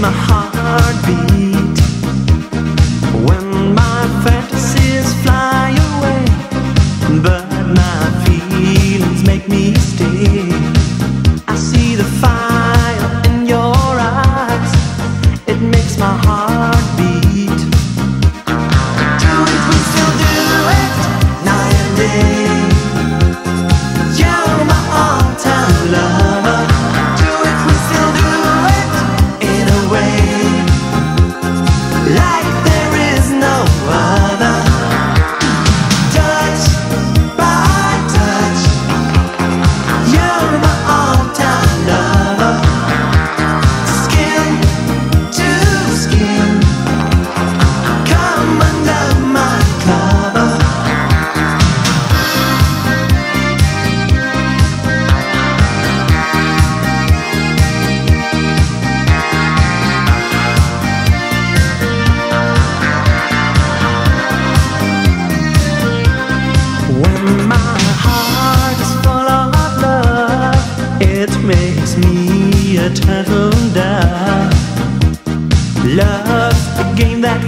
my heart beat. When my fantasies fly away But my feelings make me stay. Game that